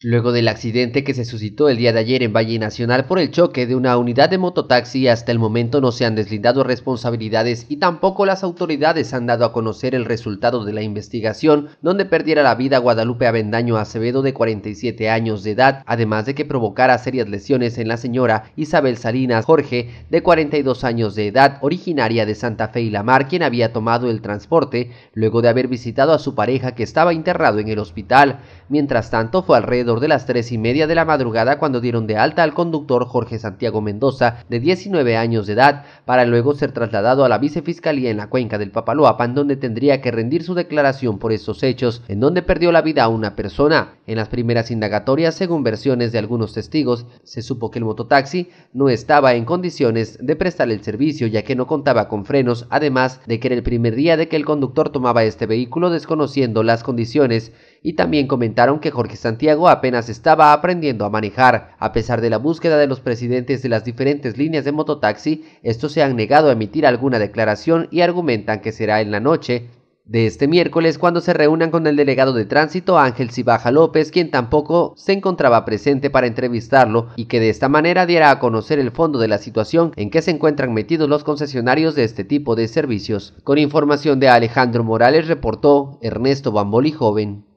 Luego del accidente que se suscitó el día de ayer en Valle Nacional por el choque de una unidad de mototaxi, hasta el momento no se han deslindado responsabilidades y tampoco las autoridades han dado a conocer el resultado de la investigación, donde perdiera la vida Guadalupe Avendaño Acevedo de 47 años de edad, además de que provocara serias lesiones en la señora Isabel Salinas Jorge, de 42 años de edad, originaria de Santa Fe y La Mar, quien había tomado el transporte luego de haber visitado a su pareja que estaba internado en el hospital. Mientras tanto, fue alrededor de las tres y media de la madrugada cuando dieron de alta al conductor Jorge Santiago Mendoza, de 19 años de edad, para luego ser trasladado a la vicefiscalía en la cuenca del Papaloapan, donde tendría que rendir su declaración por estos hechos, en donde perdió la vida una persona. En las primeras indagatorias, según versiones de algunos testigos, se supo que el mototaxi no estaba en condiciones de prestar el servicio, ya que no contaba con frenos, además de que era el primer día de que el conductor tomaba este vehículo desconociendo las condiciones y también comentaron que Jorge Santiago apenas estaba aprendiendo a manejar. A pesar de la búsqueda de los presidentes de las diferentes líneas de mototaxi, estos se han negado a emitir alguna declaración y argumentan que será en la noche de este miércoles cuando se reúnan con el delegado de tránsito Ángel Cibaja López, quien tampoco se encontraba presente para entrevistarlo y que de esta manera diera a conocer el fondo de la situación en que se encuentran metidos los concesionarios de este tipo de servicios. Con información de Alejandro Morales reportó Ernesto Bamboli Joven.